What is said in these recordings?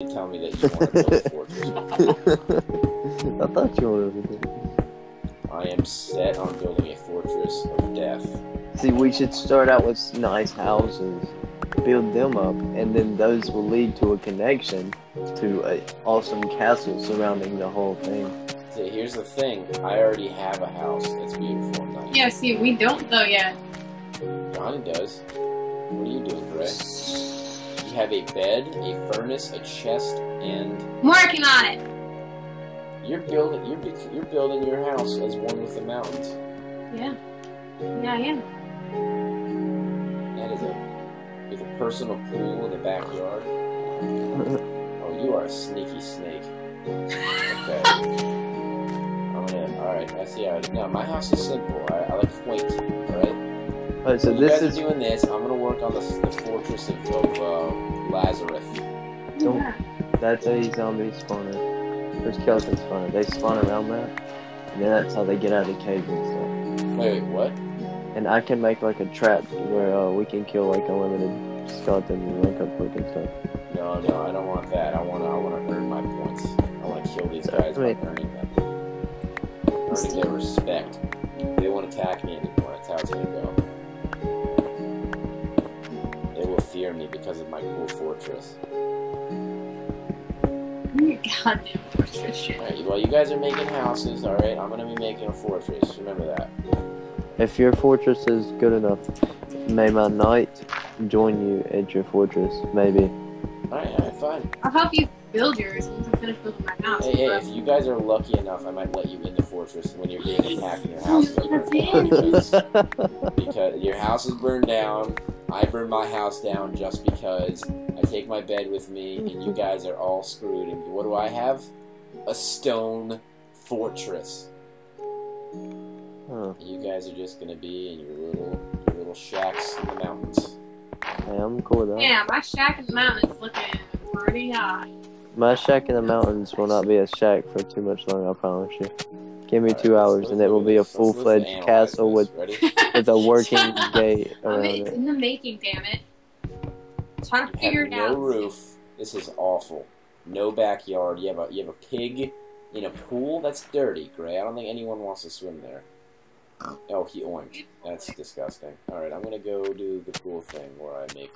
You tell me that you want to build a fortress. I thought you wanted to do I am set on building a fortress of death. See, we should start out with nice houses, build them up, and then those will lead to a connection to an awesome castle surrounding the whole thing. See, here's the thing. I already have a house that's beautiful and nice. Yeah, see, we don't though yet. Johnny does. What are you doing, Gray? You have a bed, a furnace, a chest, and I'm working on it. you're building. You're you're building your house as one with the mountains. Yeah. Yeah, I am. That is a with a personal pool in the backyard. Oh, you are a sneaky snake. Okay. I'm gonna. All right. I see how. Now my house is simple. I, I like quaint. All right. Alright, so you this is doing this. I'm gonna work on the, the fortress of, of uh, Lazarus. Yeah. that's a zombie spawner. Or skeleton spawner. They spawn around that, and then that's how they get out of the cave and Wait, wait, what? stuff. And I can make like a trap where uh, we can kill like unlimited skeletons and rank up quick and stuff. No, no, I don't want that. I wanna, I wanna earn my points. I wanna kill these guys i by Wait. earning them, earning their respect. They won't attack me anymore. That's how it's gonna go. They me because of my cool fortress. Goddamn fortress shit. Alright, well, you guys are making houses, alright? I'm gonna be making a fortress. Remember that. If your fortress is good enough, may my knight join you at your fortress, maybe. Alright, alright, fine. I'll help you build yours once I finish building my house. Hey, hey, if you guys are lucky enough, I might let you in the fortress when you're being attacked and your house is burned down. Because, because your house is burned down, I burn my house down just because I take my bed with me, and you guys are all screwed. And what do I have? A stone fortress. Huh. You guys are just gonna be in your little, your little shacks in the mountains. I'm cool with that. Yeah, my shack in the mountain is looking pretty hot. My shack in the mountains will not be a shack for too much longer, I promise you. Give me Alright, two hours and it will be a this. Let's- let's full-fledged castle with, with a working Shut up. gate I'm around it's it. in the making, damn it. Trying to figure have it no out. roof. This is awful. No backyard. You have a you have a pig in a pool. That's dirty, Gray. I don't think anyone wants to swim there. Oh, he oinked. That's disgusting. All right, I'm gonna go do the pool thing where I make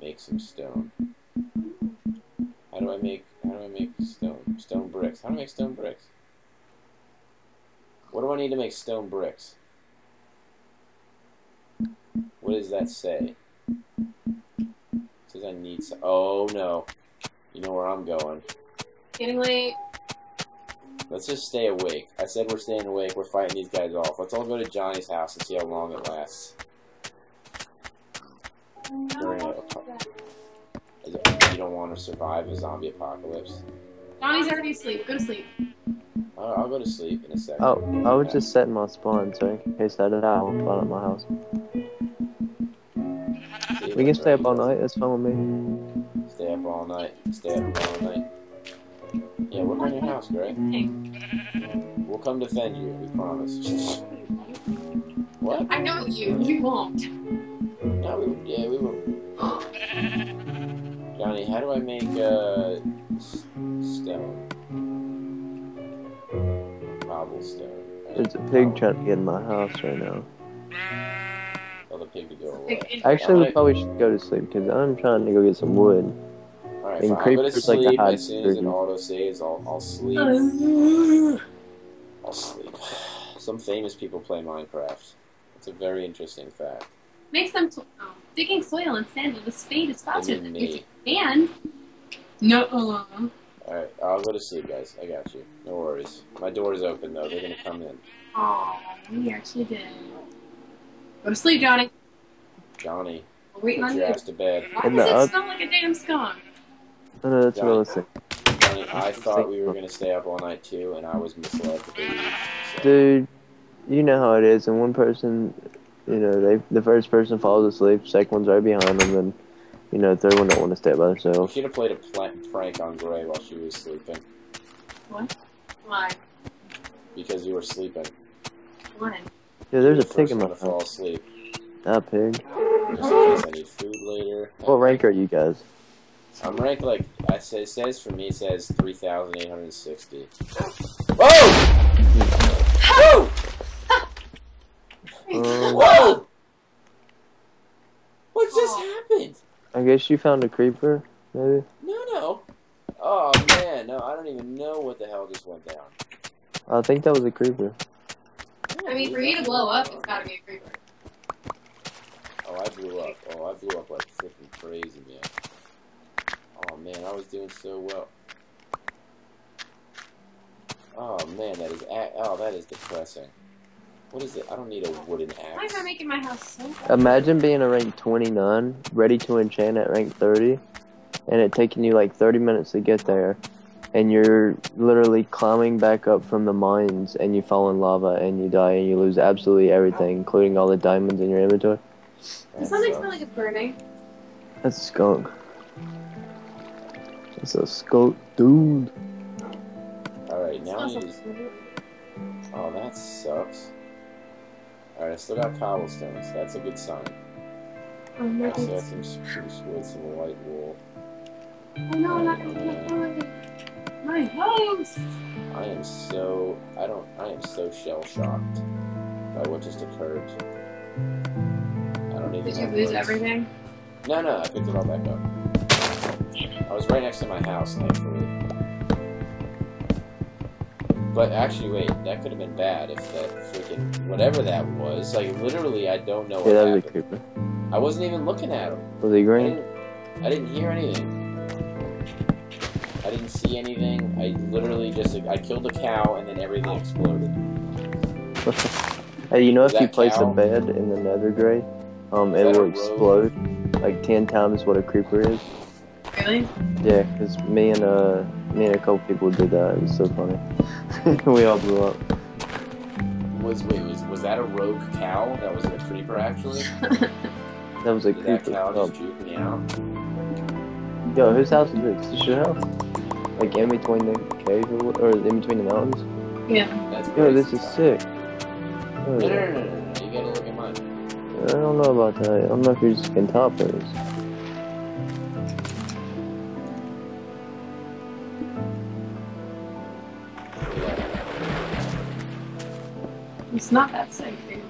make some stone. How do I make how do I make stone stone bricks? How do I make stone bricks? What do I need to make stone bricks? What does that say? It says I need some. Oh no. You know where I'm going. Getting late. Let's just stay awake. I said we're staying awake. We're fighting these guys off. Let's all go to Johnny's house and see how long it lasts. During a, Is you don't want to survive a zombie apocalypse. Johnny's already asleep. Go to sleep. I'll, I'll go to sleep in a second. Oh, I was just setting my spawn, so in case I die, I'll spawn at my house. See We can stay up all night, that's fine with me. Stay up all night. Stay up all night. Yeah, work on your house, Gray. We'll come defend you. We promise. what? I know you. You won't. No, we, yeah, we won't. Johnny, how do I make uh, s- stone? Cobblestone. There's a pig trying to get in my house right now. Tell the pig to go away. Actually, we probably should go to sleep because I'm trying to go get some wood. Alright, and fine. I'll go to creepers like to sleep hide as soon as it through- auto saves. I'll, I'll sleep. I'll sleep. Some famous people play Minecraft. It's a very interesting fact. Make some t- um, digging soil and sand with a spade is faster than me. using and no. Uh, Alright, I'll go to sleep, guys. I got you. No worries. My door is open, though. They're gonna come in. oh, we actually did. Go to sleep, Johnny. Johnny, We're waiting put on your ass to bed. Why In does the it oth- smell like a damn skunk? No, no, that's Johnny. realistic. Johnny, I thought we were gonna stay up all night too, and I was misled to believe. So. Dude, you know how it is. And one person, you know, they the first person falls asleep, second one's right behind them, and you know, third one don't want to stay by We themselves. should have played a pla- prank on Gray while she was sleeping What? Why? because you were sleeping. Why? Yeah, there's You a were pig first in my one to fall asleep. That pig. Just in case I need food later. What rank are you guys? I'm ranked like I say, it says for me. It says three thousand eight hundred sixty. Whoa! Whoa! Um, Whoa! What just happened? I guess you found a creeper, maybe. No, no. Oh man, no, I don't even know what the hell just went down. I think that was a creeper. I mean, for you to blow up, it's gotta be a creeper. Oh, I blew up. Oh, I blew up like freaking crazy, man. Oh man, I was doing so well. Oh man, that is oh that is depressing. What is it? I don't need a wooden Why am I making my house so Imagine being a rank 29, ready to enchant at rank 30, and it taking you like 30 minutes to get there, and you're literally climbing back up from the mines, and you fall in lava, and you die, and you lose absolutely everything, including all the diamonds in your inventory. Does something smell like it's burning? That's a skunk. That's a skunk, dude. Alright, now I need like to food. Oh, that sucks. Alright, I still got cobblestones. That's a good sign. Oh no, I still got some spruce wood, some white wool. Oh, no, I'm not gonna get. Uh, my house! I am so I don't I am so shell shocked by what just occurred. I don't even Did you lose words. everything? No, no, I picked it all back up. I was right next to my house, thankfully. But actually, wait, that could have been bad if that freaking whatever that was. Like literally, I don't know what Yeah, that was a happened. creeper. I wasn't even looking at him. Was he I green? didn't, I didn't hear anything. I didn't see anything. I literally just I killed a cow and then everything exploded. Hey, you know if you place cow- a bed in the nether grade, um, Is it will explode like 10 times what a creeper is. Really? Yeah, because me and uh me and a couple people did that. It was so funny. we all blew up. Was wait was was that a rogue cow? That was a creeper actually. That was a Did that creeper. cow Oh, just juke me out? yo, whose house is this? Is this your house? Like in between the cave or, or in between the mountains? Yeah. That's Yo, this is sick. No, no, no, no, no, no. You gotta look at mine. I don't know about that. I don't know if you're just can top those. It's not that safe, dude.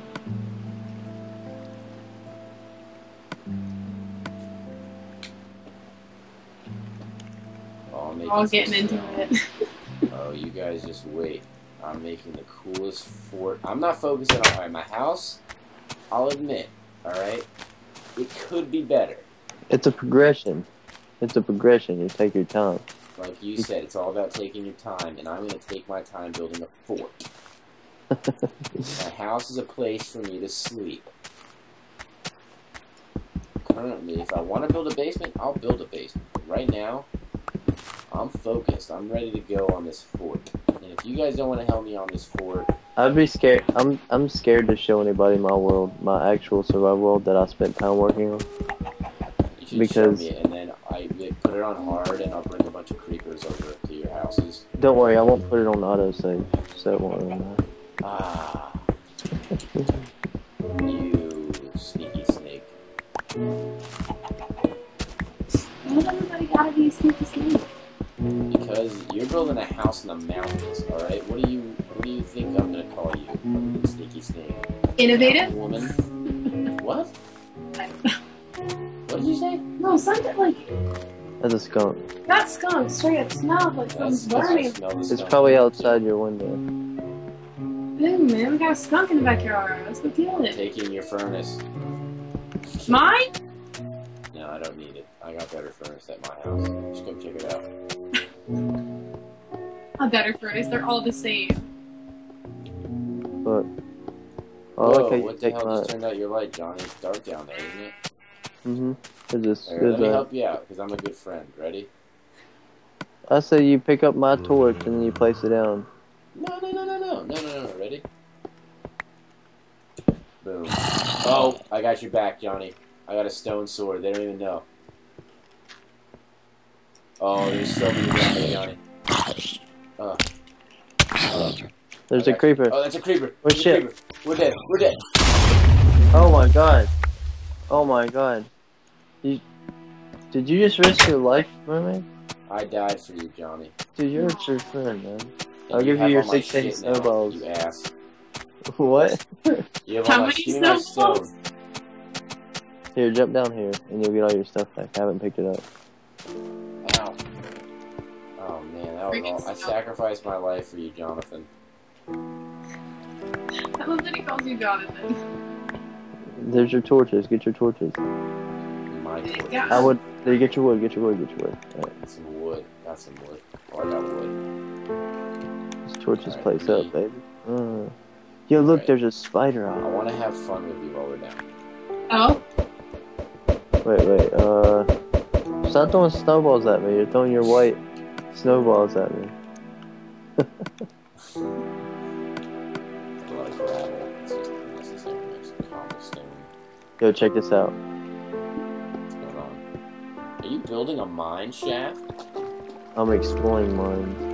Oh, I'm All getting into it. Oh, you guys just wait. I'm making the coolest fort. I'm not focusing on alright, my house. I'll admit, alright? It could be better. It's a progression. It's a progression. You take your time. Like you said, it's all about taking your time, and I'm gonna take my time building a fort. My house is a place for me to sleep. Currently, if I want to build a basement, I'll build a basement. But right now, I'm focused. I'm ready to go on this fort. And if you guys don't want to help me on this fort, I'd be scared. I'm I'm scared to show anybody my world, my actual survival world that I spent time working on. Because- me. And then I put it on hard, and I'll bring a bunch of creepers over to your houses. Don't worry, I won't put it on autosave, so it won't really matter. Ah, you sneaky snake. Why does everybody gotta be sneaky sneaky? Because you're building a house in the mountains, all right? What do you what do you think I'm gonna call you, sneaky snake? Innovative? woman? What? What did you say? No, something like That's a skunk. that skunk straight up smelled like That's, something's burning. I smell the It's probably outside your window. Ooh, man, we got a skunk in the backyard. Let's go kill it. Taking your furnace. Mine? No, I don't need it. I got better furnace at my house. Just go check it out. A better furnace. They're all the same. But I Whoa, like how you what the hell just turned out your light, Johnny? It's dark down there, isn't it? Mm-hmm. Is this? Alright, let Is me help you out, because I'm a good friend. Ready? I say you pick up my torch and then you place it down. No, no, no, no. Ready? Boom. Oh, I got your back, Johnny. I got a stone sword. They don't even know. Oh, there's so many around me, Johnny. Uh, uh, There's I a got creeper. Oh, that's a creeper. Oh, There's shit. creeper. We're dead. We're dead. Oh my god. Oh my god. You Did you just risk your life, mermaid? I died for you, Johnny. Dude, you're a true friend, man. And I'll give you have your six my 16 now, snowballs. You ass. What? You have How all many give me my snowballs? stone. Here, jump down here, and you'll get all your stuff back. I haven't picked it up. Ow. Oh man, that was Freaking all. I sacrificed my life for you, Jonathan. I love that he calls you Jonathan. There's your torches. Get your torches. My torch. Yeah. I would. There, get your wood. Get your wood. Get your wood. Alright, Some wood. Got some wood. Oh, I got wood. This torches place up, baby. Uh. Yo, look, Alright. there's a spider on. I want to have fun with you while we're down. Oh, Wait, wait. Uh, stop throwing snowballs at me. You're throwing your white snowballs at me. A lot of gravel. It's just unnecessary. Make some cobblestone. Yo, check this out. What's going on? Are you building a mine shaft? I'm exploring mines.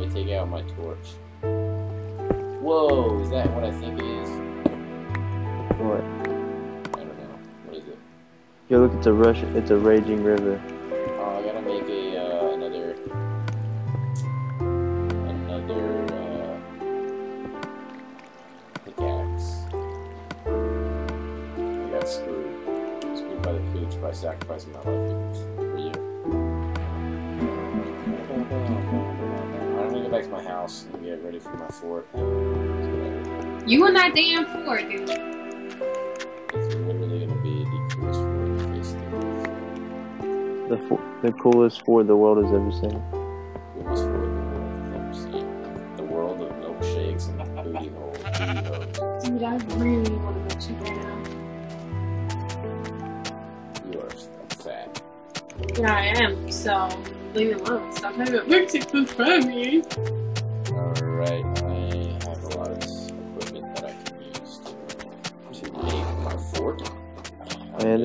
Me take out my torch. Whoa, is that what I think it is? What? I don't know. What is it? Yo, look, it's a rush. It's a raging river. House and get ready for my fort. You and that damn fort, dude. literally gonna be the coolest fort in the face of the earth. The fo- the coolest fort the world has ever seen. Coolest fort the world has ever seen. The world of milkshakes and booty holes. Dude, I really want to go check that out. You are fat. Yeah, I am. So leave me alone. Stop having a milkshake this funny. Alright,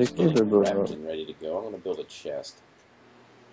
getting kids are blowing prepped and ready to go. I'm gonna build a chest.